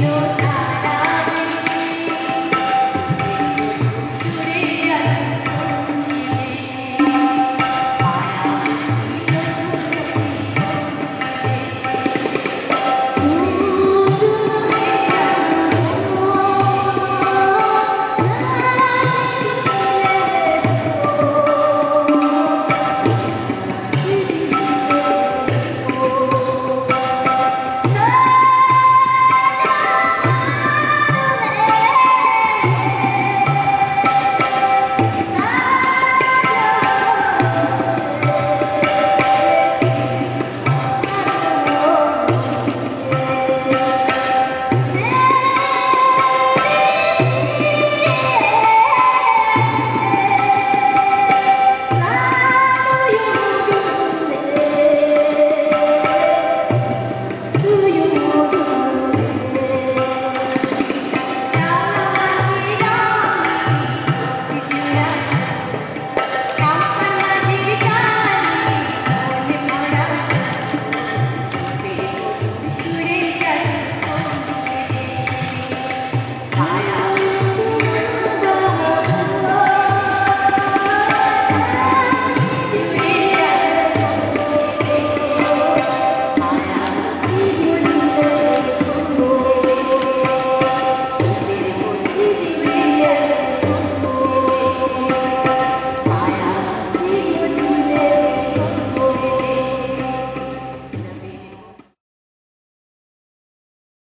you.